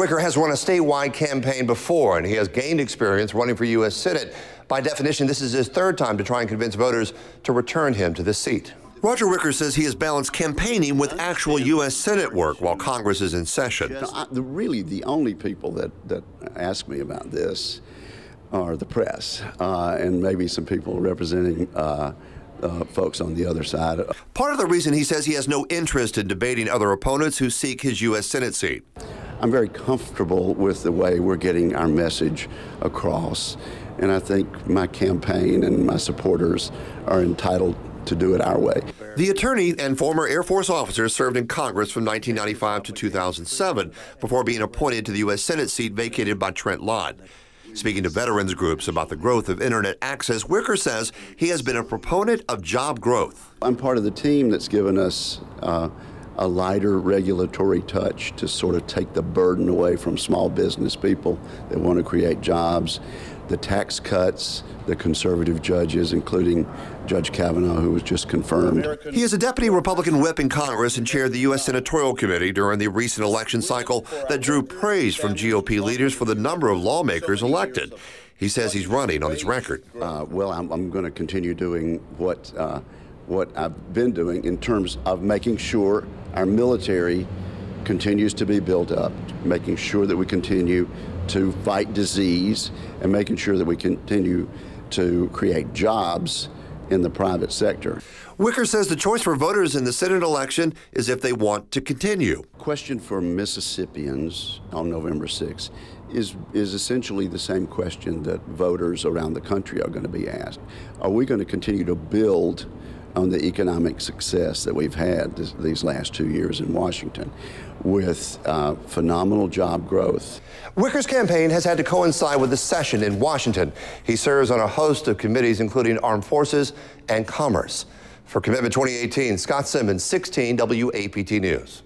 Wicker has run a statewide campaign before, and he has gained experience running for U.S. Senate. By definition, this is his third time to try and convince voters to return him to this seat. Roger Wicker says he has balanced campaigning with actual U.S. Senate work while Congress is in session. I, the, really, the only people that, that ask me about this are the press uh, and maybe some people representing uh, uh, folks on the other side. Part of the reason he says he has no interest in debating other opponents who seek his U.S. Senate seat. I'm very comfortable with the way we're getting our message across, and I think my campaign and my supporters are entitled to do it our way. The attorney and former Air Force officer served in Congress from 1995 to 2007 before being appointed to the U.S. Senate seat vacated by Trent Lott. Speaking to veterans groups about the growth of internet access, Wicker says he has been a proponent of job growth. I'm part of the team that's given us uh, a lighter regulatory touch to sort of take the burden away from small business people that want to create jobs. The tax cuts, the conservative judges, including Judge Kavanaugh, who was just confirmed. He is a deputy Republican whip in Congress and chaired the U.S. Senatorial Committee during the recent election cycle that drew praise from GOP leaders for the number of lawmakers elected. He says he's running on his record. Uh, well, I'm, I'm going to continue doing what. Uh, what I've been doing in terms of making sure our military continues to be built up, making sure that we continue to fight disease, and making sure that we continue to create jobs in the private sector. Wicker says the choice for voters in the Senate election is if they want to continue. Question for Mississippians on November 6th is, is essentially the same question that voters around the country are going to be asked. Are we going to continue to build on the economic success that we've had this, these last two years in Washington with uh, phenomenal job growth. Wicker's campaign has had to coincide with the session in Washington. He serves on a host of committees, including Armed Forces and Commerce. For Commitment 2018, Scott Simmons, 16 WAPT News.